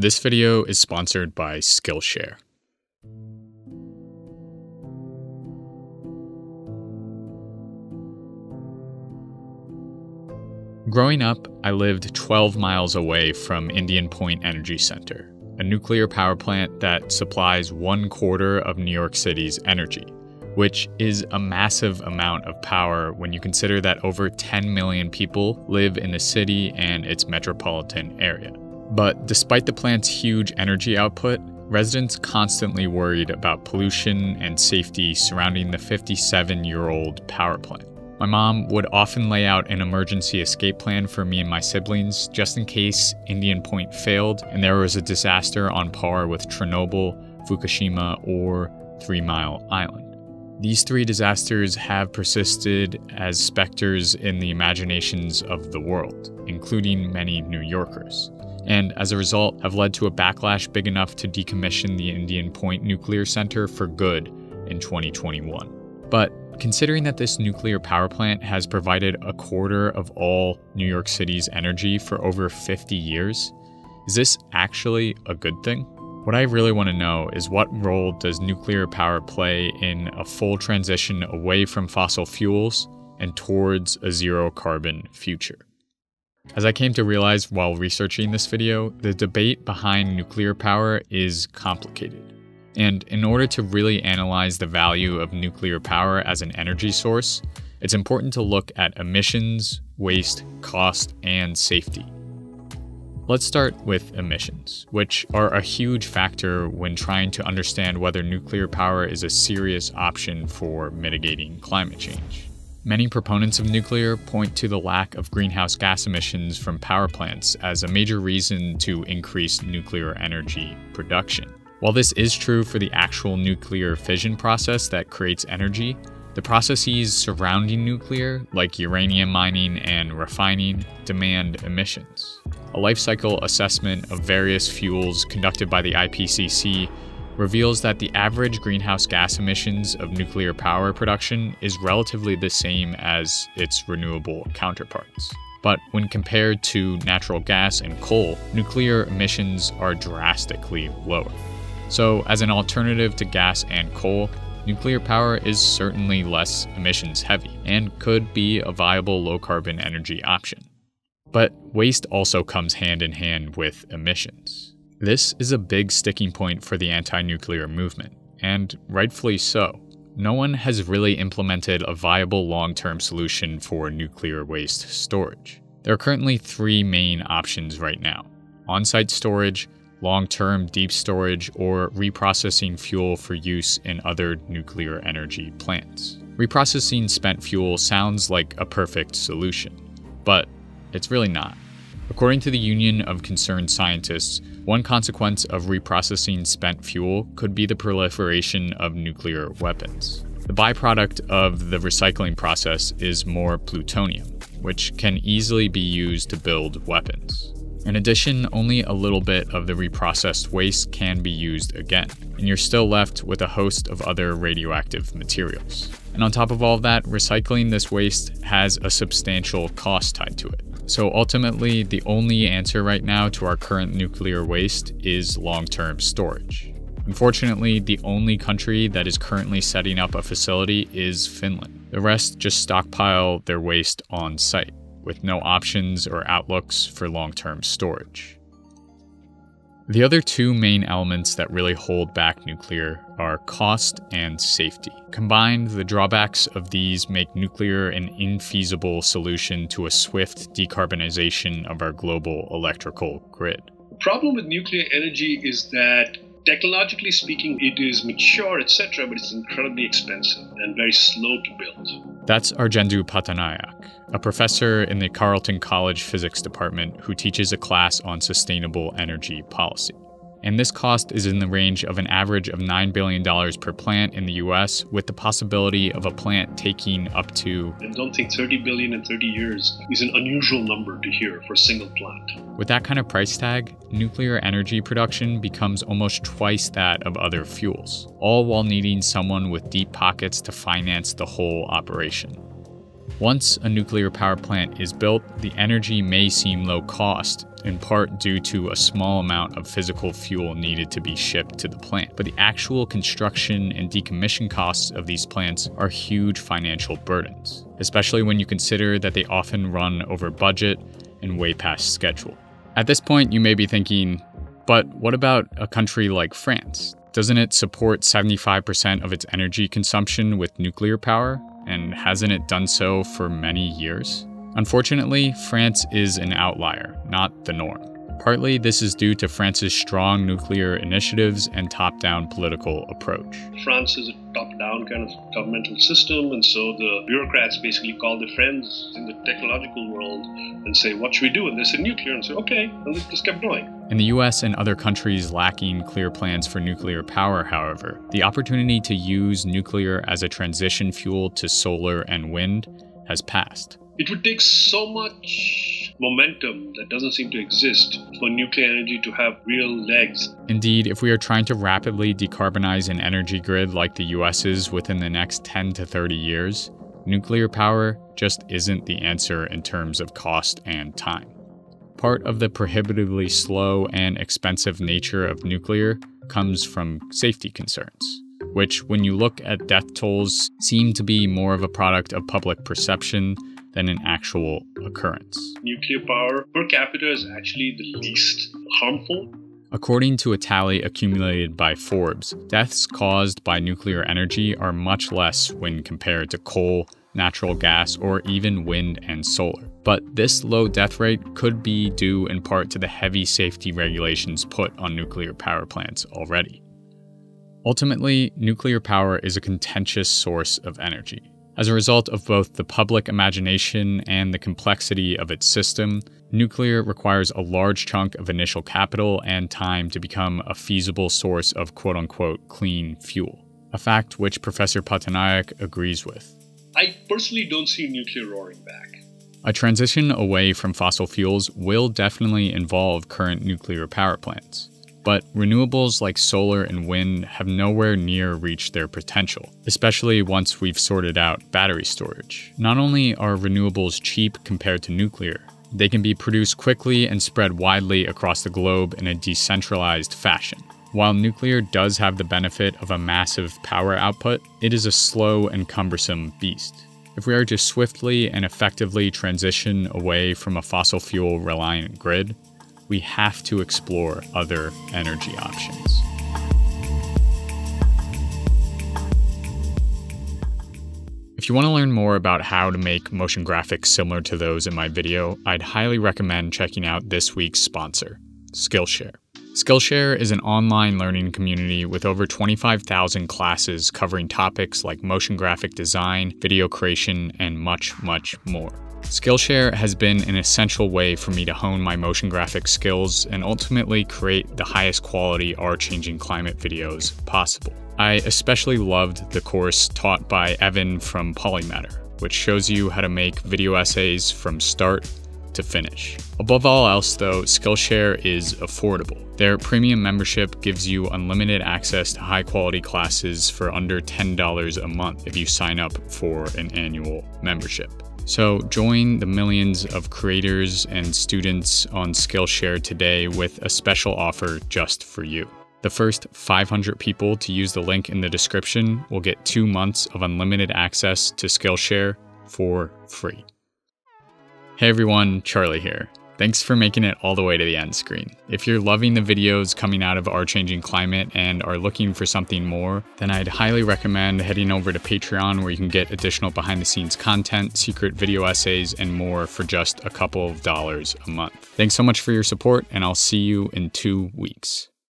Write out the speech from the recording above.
This video is sponsored by Skillshare. Growing up, I lived 12 miles away from Indian Point Energy Center, a nuclear power plant that supplies one quarter of New York City's energy, which is a massive amount of power when you consider that over 10 million people live in the city and its metropolitan area. But despite the plant's huge energy output, residents constantly worried about pollution and safety surrounding the 57 year old power plant. My mom would often lay out an emergency escape plan for me and my siblings just in case Indian Point failed and there was a disaster on par with Chernobyl, Fukushima, or Three Mile Island. These three disasters have persisted as specters in the imaginations of the world, including many New Yorkers and as a result have led to a backlash big enough to decommission the Indian Point Nuclear Center for good in 2021. But considering that this nuclear power plant has provided a quarter of all New York City's energy for over 50 years, is this actually a good thing? What I really want to know is what role does nuclear power play in a full transition away from fossil fuels and towards a zero carbon future? As I came to realize while researching this video, the debate behind nuclear power is complicated. And in order to really analyze the value of nuclear power as an energy source, it's important to look at emissions, waste, cost, and safety. Let's start with emissions, which are a huge factor when trying to understand whether nuclear power is a serious option for mitigating climate change. Many proponents of nuclear point to the lack of greenhouse gas emissions from power plants as a major reason to increase nuclear energy production. While this is true for the actual nuclear fission process that creates energy, the processes surrounding nuclear, like uranium mining and refining, demand emissions. A life cycle assessment of various fuels conducted by the IPCC reveals that the average greenhouse gas emissions of nuclear power production is relatively the same as its renewable counterparts. But when compared to natural gas and coal, nuclear emissions are drastically lower. So, as an alternative to gas and coal, nuclear power is certainly less emissions heavy and could be a viable low carbon energy option. But waste also comes hand in hand with emissions. This is a big sticking point for the anti nuclear movement, and rightfully so. No one has really implemented a viable long term solution for nuclear waste storage. There are currently three main options right now on site storage, long term deep storage, or reprocessing fuel for use in other nuclear energy plants. Reprocessing spent fuel sounds like a perfect solution, but it's really not. According to the Union of Concerned Scientists, one consequence of reprocessing spent fuel could be the proliferation of nuclear weapons. The byproduct of the recycling process is more plutonium, which can easily be used to build weapons. In addition, only a little bit of the reprocessed waste can be used again, and you're still left with a host of other radioactive materials. And on top of all of that, recycling this waste has a substantial cost tied to it. So ultimately, the only answer right now to our current nuclear waste is long term storage. Unfortunately, the only country that is currently setting up a facility is Finland. The rest just stockpile their waste on site, with no options or outlooks for long term storage. The other two main elements that really hold back nuclear are cost and safety. Combined, the drawbacks of these make nuclear an infeasible solution to a swift decarbonization of our global electrical grid. The problem with nuclear energy is that technologically speaking, it is mature, etc., but it's incredibly expensive and very slow to build. That's Arjendu Pattanayak, a professor in the Carleton College Physics Department who teaches a class on sustainable energy policy and this cost is in the range of an average of $9 billion per plant in the US, with the possibility of a plant taking up to. And don't think 30 billion in 30 years is an unusual number to hear for a single plant. With that kind of price tag, nuclear energy production becomes almost twice that of other fuels, all while needing someone with deep pockets to finance the whole operation. Once a nuclear power plant is built, the energy may seem low cost, in part due to a small amount of physical fuel needed to be shipped to the plant. But the actual construction and decommission costs of these plants are huge financial burdens, especially when you consider that they often run over budget and way past schedule. At this point, you may be thinking, but what about a country like France? Doesn't it support 75% of its energy consumption with nuclear power? And hasn't it done so for many years? Unfortunately, France is an outlier, not the norm. Partly, this is due to France's strong nuclear initiatives and top down political approach. France is a top down kind of governmental system, and so the bureaucrats basically call their friends in the technological world and say, What should we do? And they say nuclear, and say, Okay, and they just kept going. In the US and other countries lacking clear plans for nuclear power, however, the opportunity to use nuclear as a transition fuel to solar and wind has passed. It would take so much momentum that doesn't seem to exist for nuclear energy to have real legs. Indeed, if we are trying to rapidly decarbonize an energy grid like the US's within the next 10 to 30 years, nuclear power just isn't the answer in terms of cost and time. Part of the prohibitively slow and expensive nature of nuclear comes from safety concerns, which, when you look at death tolls, seem to be more of a product of public perception than an actual occurrence. Nuclear power per capita is actually the least harmful. According to a tally accumulated by Forbes, deaths caused by nuclear energy are much less when compared to coal, natural gas, or even wind and solar. But this low death rate could be due in part to the heavy safety regulations put on nuclear power plants already. Ultimately, nuclear power is a contentious source of energy. As a result of both the public imagination and the complexity of its system, nuclear requires a large chunk of initial capital and time to become a feasible source of quote unquote clean fuel, a fact which Professor Pattanayak agrees with. I personally don't see nuclear roaring back. A transition away from fossil fuels will definitely involve current nuclear power plants. But renewables like solar and wind have nowhere near reached their potential, especially once we've sorted out battery storage. Not only are renewables cheap compared to nuclear, they can be produced quickly and spread widely across the globe in a decentralized fashion. While nuclear does have the benefit of a massive power output, it is a slow and cumbersome beast. If we are to swiftly and effectively transition away from a fossil fuel reliant grid, we have to explore other energy options. If you want to learn more about how to make motion graphics similar to those in my video, I'd highly recommend checking out this week's sponsor, Skillshare. Skillshare is an online learning community with over 25,000 classes covering topics like motion graphic design, video creation, and much, much more. Skillshare has been an essential way for me to hone my motion graphics skills and ultimately create the highest quality Our Changing Climate videos possible. I especially loved the course taught by Evan from Polymatter, which shows you how to make video essays from start to finish. Above all else, though, Skillshare is affordable. Their premium membership gives you unlimited access to high quality classes for under $10 a month if you sign up for an annual membership. So join the millions of creators and students on Skillshare today with a special offer just for you. The first 500 people to use the link in the description will get two months of unlimited access to Skillshare for free. Hey everyone, Charlie here. Thanks for making it all the way to the end screen. If you're loving the videos coming out of our Changing Climate and are looking for something more, then I'd highly recommend heading over to Patreon where you can get additional behind the scenes content, secret video essays, and more for just a couple of dollars a month. Thanks so much for your support, and I'll see you in two weeks.